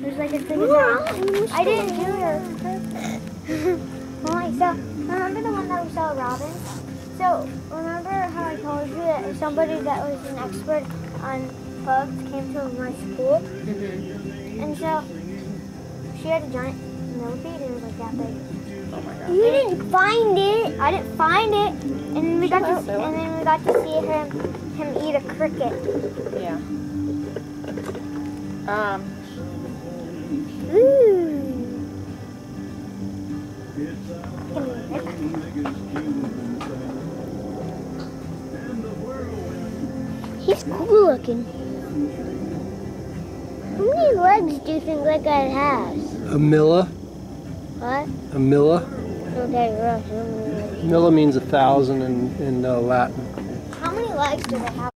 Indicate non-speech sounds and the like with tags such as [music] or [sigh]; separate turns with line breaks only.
There's like a thing about. I didn't do it. Alright, [laughs] so remember the one that we saw Robin? So remember how I told you that somebody that was an expert on bugs came to my school?
Mm-hmm.
And so she had a giant millipede and it was like that big.
Oh my god.
You didn't find it. I didn't find it. And we got to
Shut
and then we got to see him him eat a cricket.
Yeah. Um,
He's cool looking. How many legs do you think that guy has?
A milla,
What?
a milla.
Okay, rough. How many legs?
Milla means a thousand in, in uh, Latin.
How many legs do they have?